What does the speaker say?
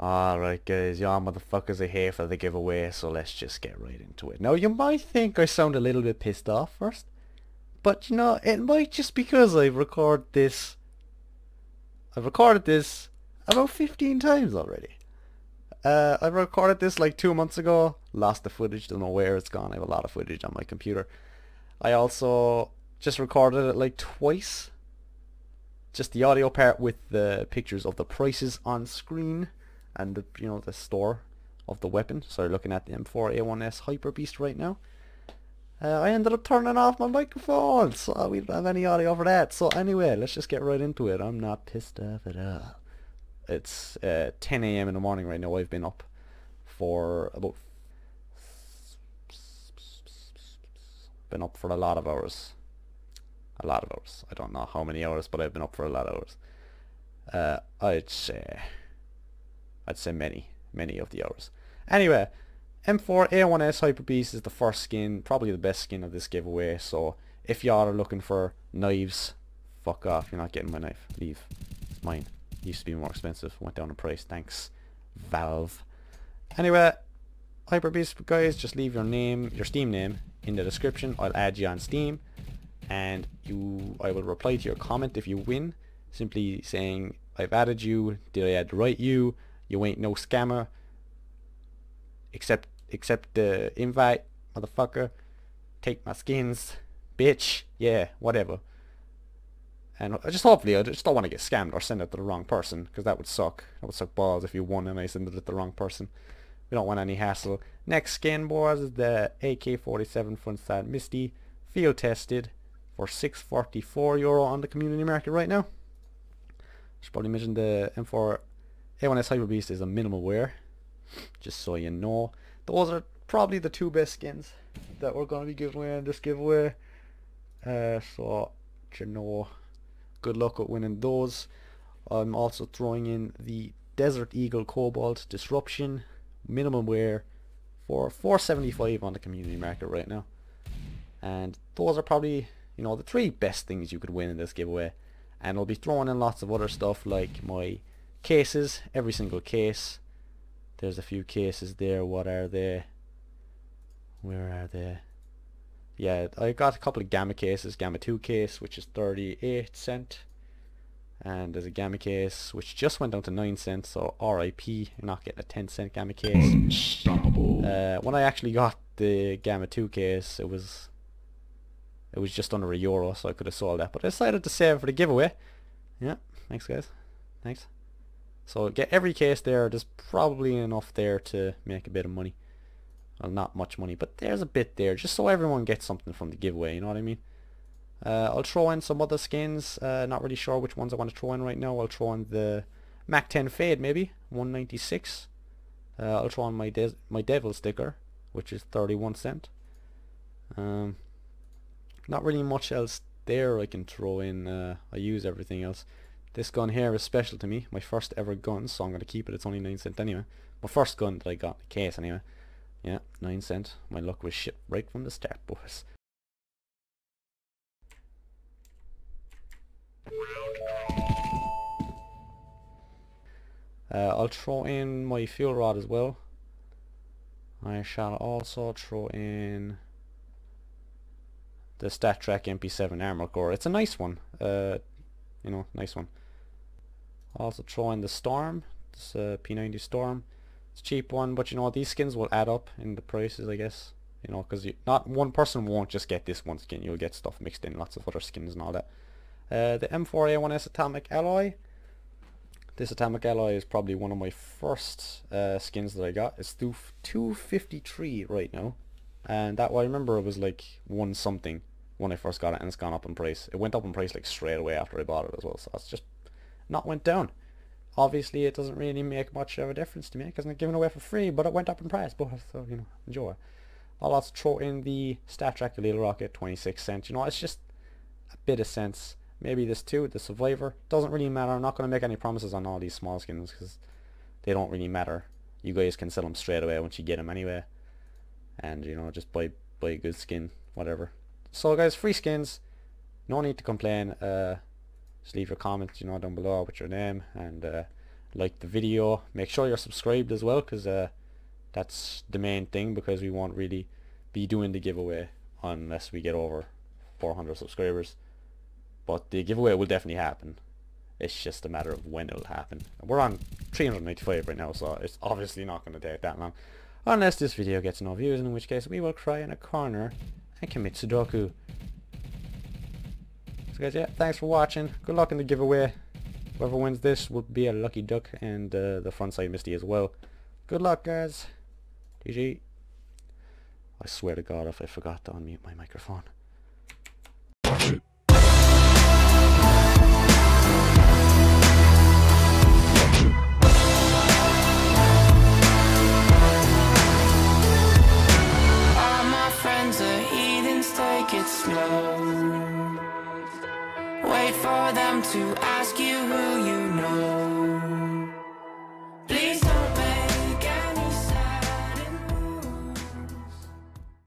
Alright guys, y'all motherfuckers are here for the giveaway, so let's just get right into it. Now you might think I sound a little bit pissed off first, but you know, it might just because I've recorded this, I've recorded this about 15 times already. Uh, I recorded this like two months ago, lost the footage, don't know where it's gone, I have a lot of footage on my computer. I also just recorded it like twice, just the audio part with the pictures of the prices on screen and the you know the store of the weapon. So looking at the M4A1S Hyper Beast right now. Uh, I ended up turning off my microphone, so we don't have any audio for that. So anyway, let's just get right into it. I'm not pissed off at all. It's uh, 10 a.m. in the morning right now. I've been up for about been up for a lot of hours. A lot of hours. I don't know how many hours, but I've been up for a lot of hours. Uh, I'd say I'd say many, many of the hours. Anyway, M4 A1S Hyper Beast is the first skin, probably the best skin of this giveaway, so if y'all are looking for knives, fuck off, you're not getting my knife. Leave. It's mine. Used to be more expensive. Went down in price. Thanks, Valve. Anyway, Hyper Beast guys, just leave your name, your Steam name, in the description. I'll add you on Steam, and you, I will reply to your comment if you win, simply saying I've added you. Did I add the right you? You ain't no scammer. Except accept the invite, motherfucker. Take my skins, bitch. Yeah, whatever. And just hopefully, I just don't want to get scammed or send it to the wrong person, because that would suck. That would suck balls if you won and I send it to the wrong person. We don't want any hassle. Next skin, boys, is the AK-47 front side Misty, field tested for 644 euro on the community market right now. Should probably mention the M4 A1S Hyper Beast is a minimal wear, just so you know. Those are probably the two best skins that we're going to be giving away in this giveaway. Uh, so, you know, good luck with winning those. I'm also throwing in the Desert Eagle Cobalt Disruption minimum wear for 475 on the community market right now. And those are probably, you know, the three best things you could win in this giveaway. And I'll be throwing in lots of other stuff like my cases, every single case. There's a few cases there. What are they? Where are they? Yeah, I got a couple of Gamma cases. Gamma 2 case, which is 38 cent. And there's a Gamma case, which just went down to 9 cents, so RIP, you're not getting a 10 cent Gamma case. Unstoppable. Uh, when I actually got the Gamma 2 case, it was it was just under a euro, so I could have sold that. But I decided to save for the giveaway. Yeah, thanks guys. Thanks. So get every case there. There's probably enough there to make a bit of money. Well, not much money, but there's a bit there, just so everyone gets something from the giveaway, you know what I mean? Uh, I'll throw in some other skins, uh, not really sure which ones I want to throw in right now. I'll throw in the Mac 10 Fade maybe, 196. Uh, I'll throw in my de my Devil sticker, which is 31 cent. Um, not really much else there I can throw in. Uh, I use everything else. This gun here is special to me, my first ever gun, so I'm going to keep it. It's only 9 cent anyway. My first gun that I got in the case anyway. Yeah, 9 cent. My luck was shit right from the start, boys. Uh, I'll throw in my fuel rod as well. I shall also throw in the StatTrak MP7 armor core. It's a nice one. Uh, you know, nice one. Also throw in the Storm. This uh, P90 Storm. It's cheap one, but you know these skins will add up in the prices, I guess. You know, because not one person won't just get this one skin. You'll get stuff mixed in, lots of other skins and all that. Uh, the M4A1S Atomic Alloy. This Atomic Alloy is probably one of my first uh, skins that I got. It's 253 right now. And that, well, I remember it was like one something when I first got it and it's gone up in price. It went up in price like straight away after I bought it as well. So it's just not went down. Obviously it doesn't really make much of a difference to me because I'm giving away for free, but it went up in price. But so, you know, enjoy. I'll also throw in the StatTrak Little Rocket, 26 cents. You know, it's just a bit of sense. Maybe this too, the Survivor. Doesn't really matter. I'm not going to make any promises on all these small skins because they don't really matter. You guys can sell them straight away once you get them anyway. And, you know, just buy, buy a good skin, whatever. So guys, free skins. No need to complain. Uh, just leave your comments, you know, down below with your name. And uh, like the video. Make sure you're subscribed as well because uh, that's the main thing because we won't really be doing the giveaway unless we get over 400 subscribers. But the giveaway will definitely happen. It's just a matter of when it'll happen. We're on 395 right now, so it's obviously not going to take that long. Unless this video gets no views, in which case we will cry in a corner and commit Sudoku. So guys, yeah, thanks for watching. Good luck in the giveaway. Whoever wins this will be a lucky duck and uh, the frontside Misty as well. Good luck, guys. GG. I swear to God if I forgot to unmute my microphone. for them to ask you who